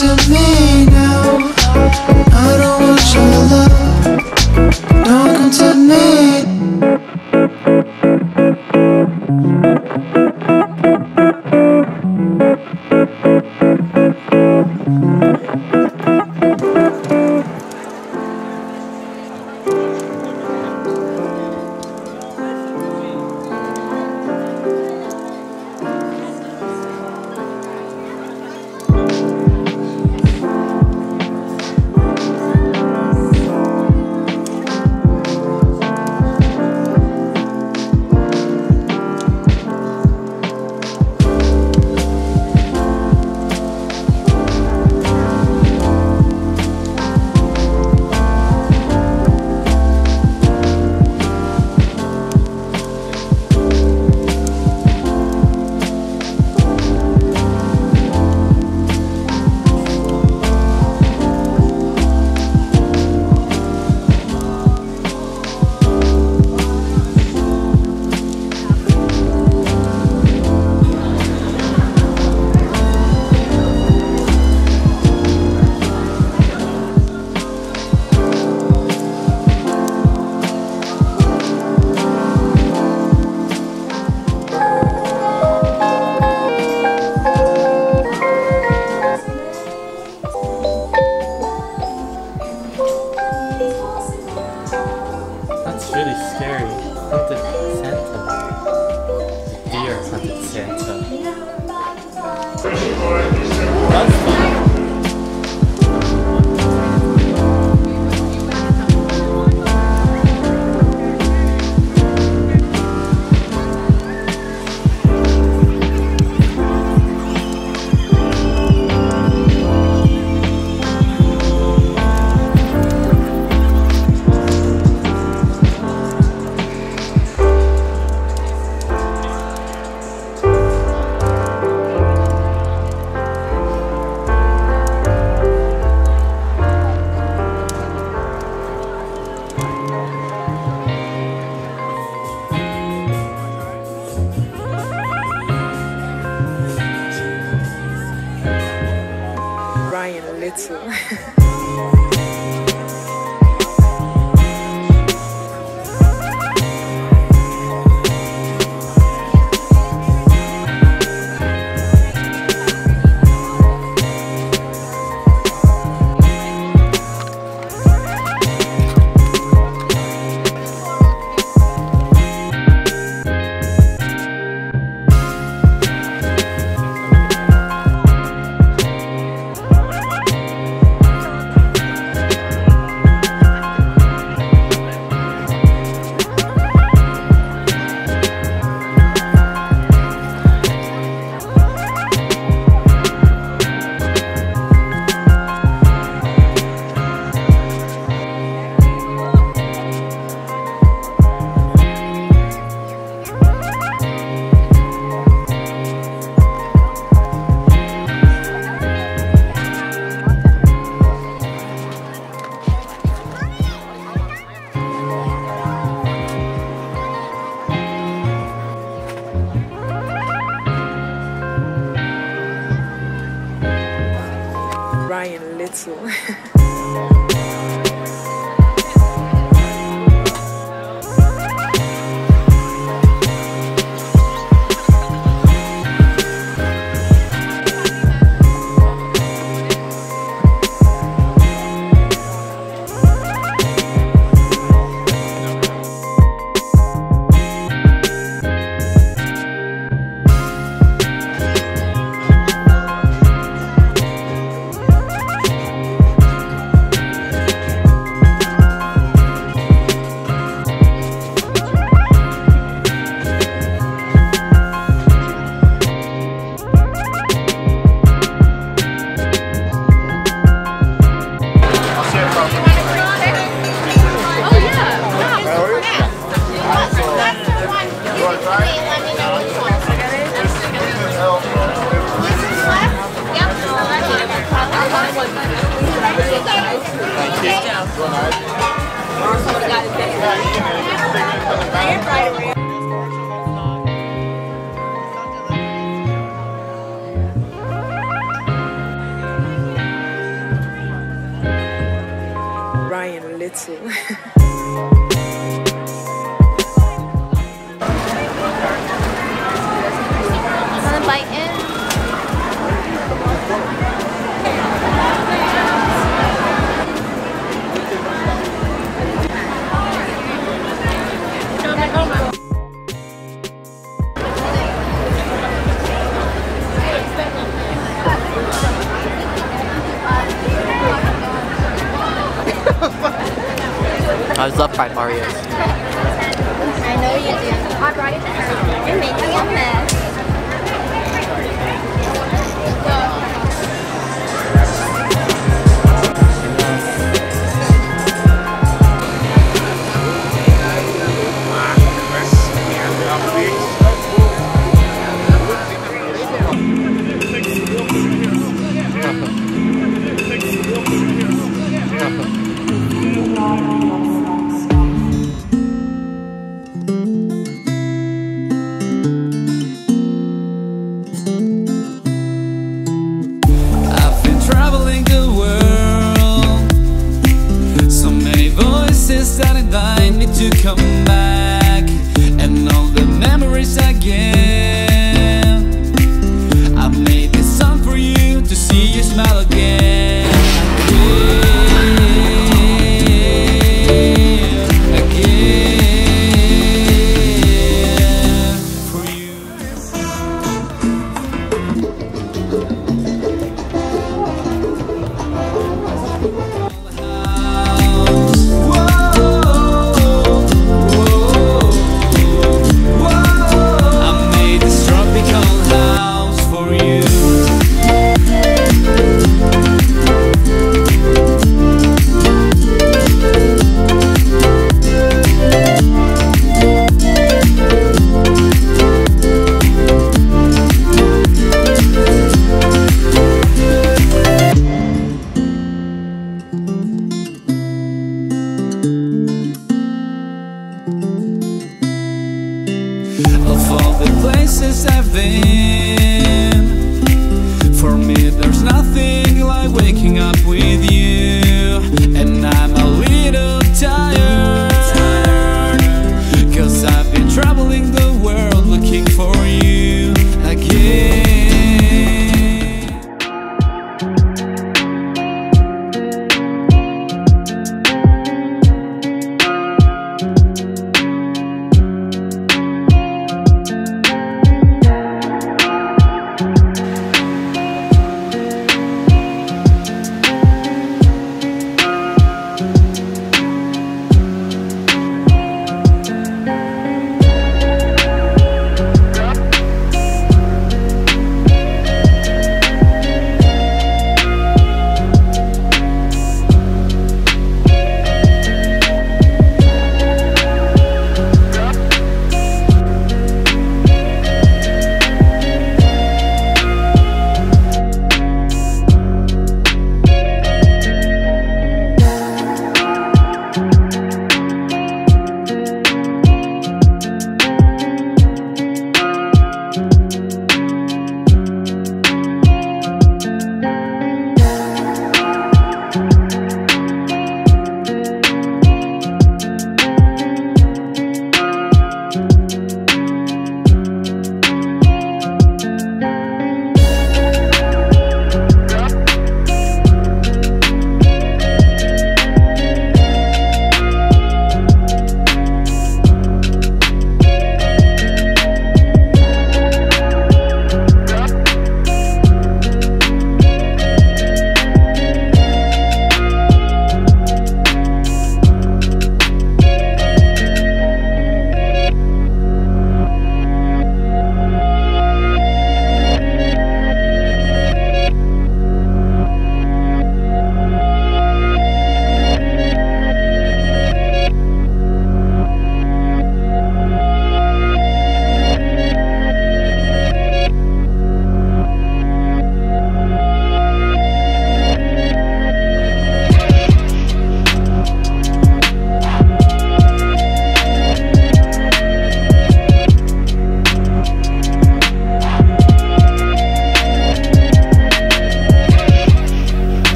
to me. Brian I was within For me there's nothing like waking up with